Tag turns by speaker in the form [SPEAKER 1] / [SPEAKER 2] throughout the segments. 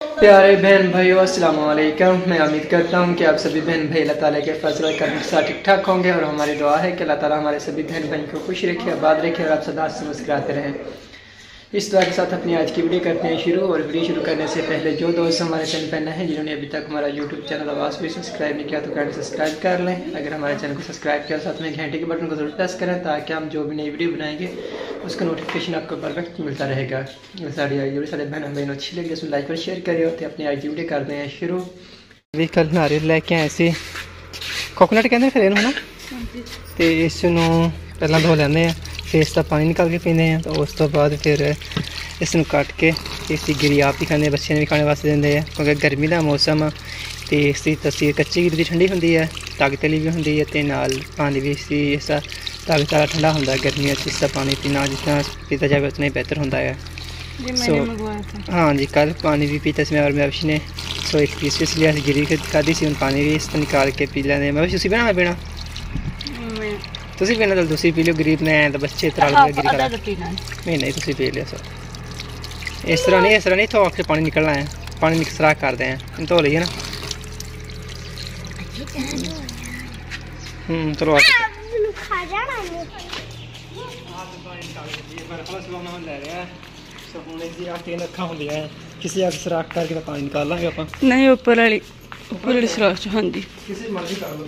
[SPEAKER 1] प्यारे बहन अस्सलाम वालेकुम मैं उम्मीद करता हूँ कि आप सभी बहन भाई, अल्लाह ताला के फजल के साथ ठीक ठाक होंगे और हमारी दुआ है कि अल्लाह ताला हमारे सभी बहन भाई को खुश रखे, आबाद रखे और आप सदा से मुस्कुराते रहें। इस दुआ के साथ अपनी आज की वीडियो करते हैं शुरू और वीडियो शुरू करने से पहले जो दोस्त हमारे चैनल पर नए हैं जिन्होंने अभी तक हमारा यूट्यूब चैनल आवाज़ भी सब्सक्राइब नहीं किया तो कैंड सब्सक्राइब कर लें अगर हमारे चैनल को सब्सक्राइब किया साथ में घंटे के बटन को जरूर प्रेस करें ताकि हम जो भी नई वीडियो बनाएंगे उसका नोटिफिकेशन आपको बर वक्त मिलता रहेगा साड़ी आई वीडियो सारे बहन बहनों अच्छी लगी उसमें लाइक और शेयर करिए होते अपनी आज की वीडियो करते हैं शुरू ਵੀ ਕੱਲ ਨਾਰੀਅਲ ਲੈ ਕੇ ਆਏ ਸੀ ਕੋਕੋਨਟ ਕਹਿੰਦੇ ਫਿਰ ਇਹਨੂੰ ਹਨਾ ਤੇ ਇਸ ਨੂੰ ਪਹਿਲਾਂ ਧੋ ਲੈਂਦੇ ਆ ਫੇਸ ਦਾ ਪਾਣੀ ਨਿਕਾਲ ਕੇ ਪੀਂਦੇ ਆ ਤਾਂ ਉਸ ਤੋਂ ਬਾਅਦ ਫਿਰ ਇਸ ਨੂੰ ਕੱਟ ਕੇ ਇਸ ਦੀ ਗਿਰੀ ਆਪ ਹੀ ਖਾਂਦੇ ਬੱਚਿਆਂ ਨੂੰ ਵੀ ਖਾਣੇ ਵਾਸਤੇ ਦਿੰਦੇ ਆ ਕਿਉਂਕਿ ਗਰਮੀ ਦਾ ਮੌਸਮ ਆ ਤੇ ਇਸ ਦੀ ਤਸਵੀਰ ਕੱਚੀ ਗਿਰੀ ਠੰਡੀ ਹੁੰਦੀ ਹੈ ਤਾਕਤ ਲਈ ਵੀ ਹੁੰਦੀ ਹੈ ਤੇ ਨਾਲ ਪਾਣੀ ਵੀ ਇਸ ਦੀ ਇਸ ਦਾ ਤਾਕਤ ਵਾਲਾ ਠੰਡਾ ਹੁੰਦਾ ਗਰਮੀਆਂ 'ਚ ਇਸ ਦਾ ਪਾਣੀ ਪੀਣਾ ਜਿੱਦਾਂ ਪੀਤਾ ਜਾਵੇ ਉਤਨਾ ਹੀ ਬਿਹਤਰ ਹੁੰਦਾ ਹੈ।
[SPEAKER 2] ਜੀ
[SPEAKER 1] ਮੈਨੇ
[SPEAKER 2] ਮੰਗਵਾਇਆ ਸੀ ਹਾਂ
[SPEAKER 1] ਜੀ ਕੱਲ ਪਾਣੀ ਵੀ ਪੀਤਾ ਸੀ ਮੈਂ ਔਰ ਮੈਂ ਅਭਿਸ਼ ਨੇ ਸੋ ਇੱਕ ਪੀਸ ਇਸ ਲਈ ਅਸੀਂ ਗਿਰੀ ਖਾਦੀ ਸੀ ਹੁਣ ਪਾਣੀ ਵੀ ਇਸ ਤੋਂ ਨਿਕਾਲ ਕੇ ਪੀ ਲੈਂਦੇ ਮੈਂ ਵੀ ਤੁਸੀਂ ਬਣਾ
[SPEAKER 2] ਪੀਣਾ?
[SPEAKER 1] ਤੁਸੀਂ ਪੀਣਾ ਤਾਂ ਤੁਸੀਂ ਪੀ ਲਿਓ ਗਰੀਬ ਨੇ ਤਾਂ ਬੱਚੇ ਤਰਾਲ
[SPEAKER 2] हाँ,
[SPEAKER 1] ਦੇ ਗਿਰੀ
[SPEAKER 2] आधा
[SPEAKER 1] ਕਰਾ
[SPEAKER 2] आधा पीना है
[SPEAKER 1] ਨਹੀਂ ਨਹੀਂ ਤੁਸੀਂ ਪੀ ਲਿਓ ਸਰ ਇਸ ਤਰ੍ਹਾਂ ਨਹੀਂ ਇਸ ਤਰ੍ਹਾਂ ਨਹੀਂ ਧੋ ਕੇ ਪਾਣੀ ਨਿਕਲਣਾ ਹੈ ਪਾਣੀ ਮਿਕਸ ਰਾ ਕਰਦੇ ਹਾਂ ਧੋ ਲਈਏ ਨਾ ਹੂੰ ਚਲੋ ਆ
[SPEAKER 3] ਖਾ ਜਾਣਾ ਨੇ
[SPEAKER 1] ਕਿਸੇ ਅੱਗ ਸਰਾਖ ਕਰਕੇ ਤਾਂ ਪਾਣੀ ਨਿਕਾਲ ਲਾਂਗੇ ਆਪਾਂ
[SPEAKER 2] नहीं ऊपर वाली ऊपर वाली सराख हाँ जी
[SPEAKER 1] ਕਿਸੇ ਮਰਜ਼ੀ ਕਰ ਲਓ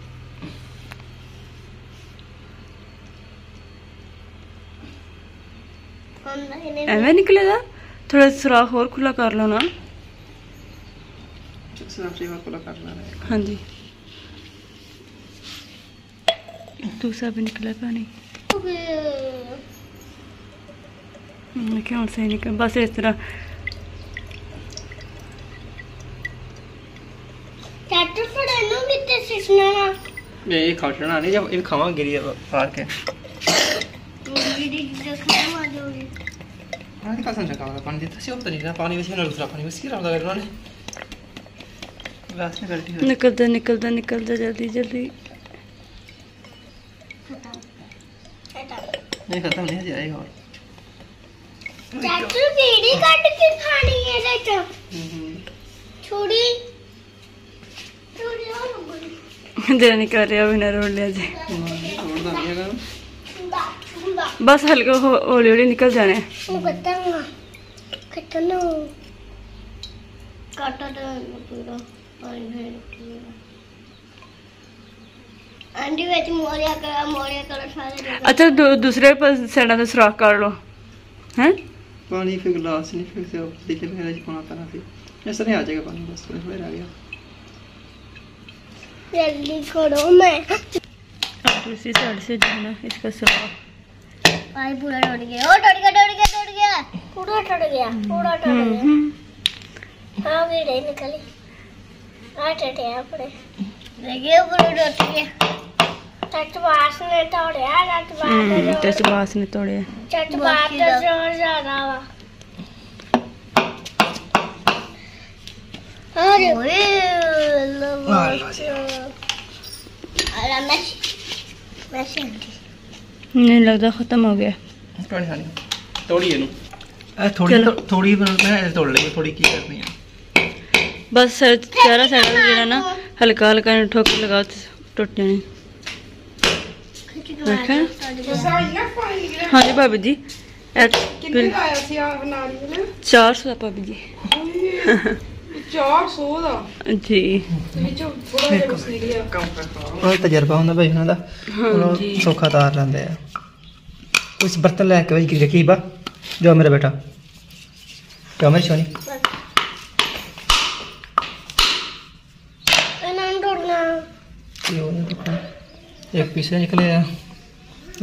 [SPEAKER 2] एवं निकलेगा थोड़ा सुराख और खुला कर लो ना
[SPEAKER 1] ਸਾਫ ਸੇਵਾ ਕੋਲ ਕਰ ਲੈਣਾ ਹੈ
[SPEAKER 2] हाँ जी दूसरा भी निकलेगा नहीं मैं क्या सही निकल बस इस तरह
[SPEAKER 3] ਟੱਚ ਫੜੇ ਨੂੰ ਕਿਤੇ ਸਿਸਣਾ
[SPEAKER 1] ਇਹ ਖਾਟਣਾ ਨਹੀਂ ਜਬ ਇਹ ਖਾਵਾਂ ਗਿਰੀ ਫਾਰ ਕੇ निकलता निकलता निकल जा निकल
[SPEAKER 2] जा निकल जा जल्दी जल्दी।
[SPEAKER 1] नहीं
[SPEAKER 3] खत्म नहीं जाएगा और चाचू बीड़ी काट के खानी है छोड़ी। छोड़ी
[SPEAKER 2] और निकाल रहा अभी
[SPEAKER 1] ना रोड ले
[SPEAKER 3] जाए। हाँ।
[SPEAKER 2] बस हल्के हौली हौली निकल जाने अच्छा दू, दूसरे सैडा से सुराख कर लो। है?
[SPEAKER 1] पानी फिर गिलास नहीं फिर से देखिए मेरा जी पाना था फिर। ऐसा नहीं आ जाएगा पानी बस थोड़ा थोड़ा रह गया।
[SPEAKER 3] जल्दी करो मैं।
[SPEAKER 2] दूसरी साइड से जाना इसका सुराख
[SPEAKER 3] भाई पूरा टूट गया ओ टूट गया टूट गया टूट गया पूरा टूट गया पूरा टूट
[SPEAKER 2] हम्म,
[SPEAKER 3] गया
[SPEAKER 2] हम्म।
[SPEAKER 3] हाँ भी नहीं निकली आ टटे अपने देखिए पूरा टूट गया बास ने तोड़या
[SPEAKER 2] हम्म,
[SPEAKER 3] बास
[SPEAKER 2] टच ने तोड़े
[SPEAKER 3] बास तो ज़ोर ज़्यादा वा अरे ओए अरे मैश मैश
[SPEAKER 2] नहीं
[SPEAKER 1] ਨਹੀਂ ਲੱਗਦਾ ਖਤਮ ਹੋ
[SPEAKER 2] ਗਿਆ।
[SPEAKER 1] ਥੋੜੀ ਹਾਨੀ ਤੋੜੀ ਇਹਨੂੰ। ਇਹ ਥੋੜੀ ਥੋੜੀ ਮੈਂ ਤੋੜ
[SPEAKER 2] ਲਈ ਥੋੜੀ ਕੀ ਕਰਨੀ ਆ। ਬਸ ਸਾਰਾ ਸਾਡਾ ਜਿਹੜਾ ਨਾ ਹਲਕਾ ਹਲਕਾ ਨੂੰ ਠੋਕ ਲਗਾਓ ਟੁੱਟ ਜਾਣੀ। ਹਾਂਜੀ ਭਾਬੀ ਜੀ।
[SPEAKER 4] ਕਿੰਨੇ ਲਾਇਆ ਸੀ ਆ
[SPEAKER 2] ਬਣਾ
[SPEAKER 4] ਲਈ ਨਾ
[SPEAKER 2] ਜੀ।
[SPEAKER 4] ਵਿੱਚੋਂ ਥੋੜਾ ਜਿਹਾ ਕੁਛ ਨਿਕਲਿਆ
[SPEAKER 1] ਉਹ ਤਜਰਬਾ ਹੁੰਦਾ ਭਾਈ ਉਹਨਾਂ ਦਾ ਉਹਨੂੰ ਸੌਖਾ ਤਾਰ ਲੈਂਦੇ ਆ ਉਸ ਬਰਤਨ ਲੈ ਕੇ ਭਾਈ ਕੀ ਰੱਖੀ ਬਾ ਜੋ ਮੇਰਾ ਬੇਟਾ ਜੋ ਮੇਰੀ ਸੋਨੀ
[SPEAKER 3] ਇਹਨਾਂ ਨੂੰ ਟੋੜਨਾ
[SPEAKER 1] ये वो नहीं दिखा एक पीस निकले हैं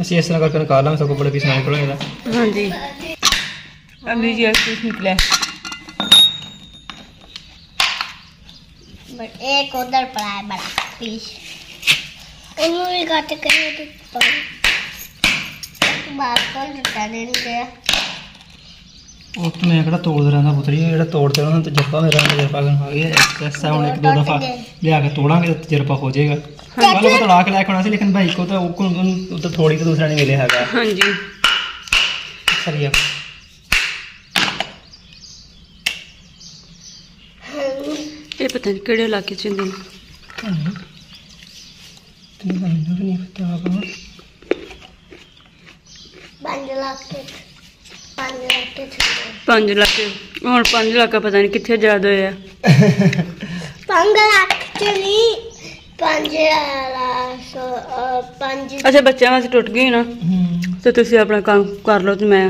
[SPEAKER 1] ਅਸੀਂ ਇਸ ਤਰ੍ਹਾਂ ਕਰਕੇ ਨਿਕਾਲ ਲਾਂਗੇ ਸਭ ਬੜੇ ਪੀਸ ਨਾ ਨਿਕਲਣਗੇ ਇਹਦਾ
[SPEAKER 2] हाँ जी अब लीजिए एक पीस निकला
[SPEAKER 3] बट एक उधर पड़ा है बड़ा पीस उन्होंने भी काटे कहीं तो बात को जुटा नहीं गया
[SPEAKER 1] ਉਹ ਤਾਂ ਮੈਂ ਕਿਹੜਾ ਤੋੜਦਾ ਰਹਿੰਦਾ ਪੁੱਤਰੀ ਇਹ ਜਿਹੜਾ ਤੋੜਦੇ ਰਹਿੰਦਾ ਤਜਰਬਾ ਮੇਰਾ ਤਜਰਬਾ ਕਰਨ ਆ ਗਿਆ ਐਸਾ ਹੁਣ ਇੱਕ ਦੋ ਦਫਾ ਲਿਆ ਕੇ ਤੋੜਾਂਗੇ ਤਾਂ ਤਜਰਬਾ ਹੋ ਜਾਏਗਾ ਕੱਲ ਉਹ ਤੋੜਾ ਕੇ ਲੈ ਕੇ ਆਉਣਾ ਸੀ ਲੇਕਿਨ ਭਾਈ ਕੋ ਤਾਂ ਉਹ ਕੋਲ ਉਹ ਤਾਂ ਥੋੜੀ ਕਿ ਦੂਸਰਾ ਨਹੀਂ ਮਿਲਿਆ ਹੈਗਾ
[SPEAKER 2] ਹਾਂਜੀ
[SPEAKER 1] ਸਰੀਆ
[SPEAKER 2] ਇਹ ਪਤਾ ਨਹੀਂ ਕਿਹੜੇ ਇਲਾਕੇ ਚ ਹੁੰਦੇ ਨੇ। ਪੰਜ ਲੱਖ ਹੁਣ ਪੰਜ ਲੱਖ ਪਤਾ ਨਹੀਂ ਕਿੱਥੇ ਜ਼ਿਆਦਾ ਹੋਇਆ।
[SPEAKER 3] ਪੰਜ ਲੱਖ ਚ ਨਹੀਂ ਪੰਜ ਲੱਖ
[SPEAKER 2] ਅੱਛਾ ਬੱਚਿਆਂ ਵਾਸਤੇ ਟੁੱਟ ਗਈ ਨਾ। ਤੇ ਤੁਸੀਂ ਆਪਣਾ ਕੰਮ ਕਰ ਲਓ ਤੇ ਮੈਂ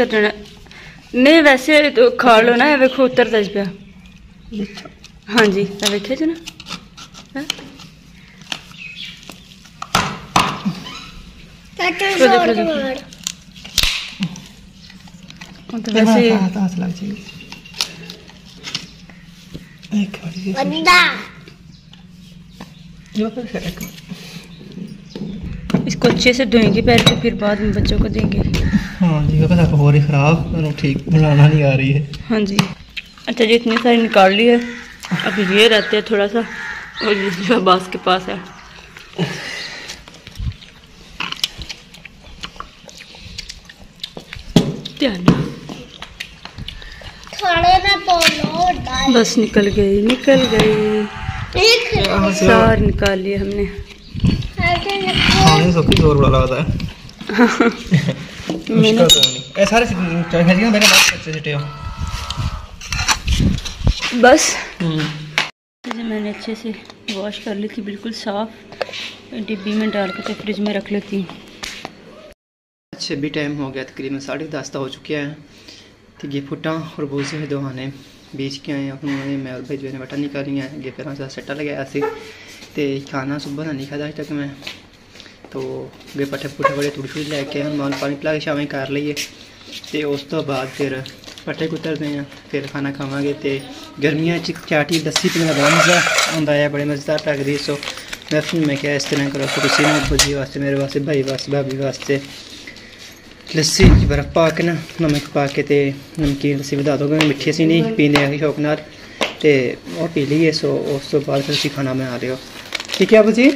[SPEAKER 2] उतर उतरना नहीं वैसे तो खा लो ना
[SPEAKER 1] वेखो उतर दस पा
[SPEAKER 3] हाँ
[SPEAKER 1] जी वेखे जो ना
[SPEAKER 2] इसको अच्छे से धोएँगे पहले फिर बाद में बच्चों को देंगे
[SPEAKER 1] हाँ जी का हो रही खराब मैंने ठीक बनाना नहीं आ रही है
[SPEAKER 2] हाँ जी अच्छा जी इतनी सारी निकाल ली है अब ये रहते हैं थोड़ा सा और ये अब्बास के पास है ध्यान
[SPEAKER 3] तो
[SPEAKER 2] बस निकल गई निकल गई सार निकाल लिए हमने
[SPEAKER 3] ऐसे
[SPEAKER 1] खाने से ज़ोर बड़ा लगता है मुश्किल तो नहीं सारे चाय मेरे बात अच्छे से टेओ
[SPEAKER 2] बस।
[SPEAKER 1] हम्म।
[SPEAKER 2] इसे मैंने अच्छे से वॉश कर ली थी बिल्कुल साफ़। डिब्बी में डाल के तो फ्रिज में रख लेती हूँ।
[SPEAKER 1] अच्छा भी टाइम हो गया तकरीबन साढ़े दस तो हो चुके हैं। तो ये फुटा और बहुत से दो आने बेच के आए अपने मैं और भाई जो ने बटा निकाली हैं। ये फिर सट्टा लगाया सी। ते खाना सुबह का नहीं खादा अज तक मैं। ਤੋ ਵੇ ਪੱਠੇ ਪੁੱਠੇ ਵਾਲੇ ਥੋੜੀ ਥੋੜੀ ਲੈ ਕੇ ਹਨੂਮਾਨ ਪਾਣੀ ਪਿਲਾ ਕੇ ਸ਼ਾਮੇ ਕਰ ਲਈਏ ਤੇ ਉਸ ਤੋਂ ਬਾਅਦ ਫਿਰ ਪੱਠੇ ਕੁੱਤਰਦੇ ਆ ਫਿਰ ਖਾਣਾ ਖਾਵਾਂਗੇ ਤੇ ਗਰਮੀਆਂ 'ਚ ਚਾਟੀ ਲੱਸੀ ਪੀਣ ਦਾ ਬੜਾ ਮਜ਼ਾ ਆਉਂਦਾ ਹੈ, ਬੜੇ ਮਜ਼ੇਦਾਰ ਲੱਗਦੀ ਸੋ ਮੈਂ ਫਿਰ ਮੈਂ ਕਿਹਾ ਇਸ ਤਰ੍ਹਾਂ ਕਰੋ ਤੁਸੀਂ ਨਾ ਪੁੱਜੀ ਵਾਸਤੇ, ਮੇਰੇ ਵਾਸਤੇ, ਭਾਈ ਵਾਸਤੇ, ਭਾਬੀ ਵਾਸਤੇ ਲੱਸੀ ਬਰਫ ਪਾ ਕੇ ਨਾ, ਨਮਕ ਪਾ ਕੇ ਤੇ ਨਮਕੀਨ ਲੱਸੀ ਵਧਾ ਦੋਗੇ ਮਿੱਠੀ ਸੀ ਨਹੀਂ, ਪੀਂਦੇ ਆ ਸ਼ੌਕ ਨਾਲ ਤੇ ਉਹ ਪੀ ਲਈਏ। ਸੋ ਉਸ ਤੋਂ ਬਾਅਦ ਫਿਰ ਤੁਸੀਂ ਖਾਣਾ ਬਣਾ ਲਿਓ ਠੀਕ ਹੈ, ਬਾਬੂ ਜੀ?